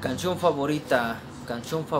Canción favorita, canción favorita.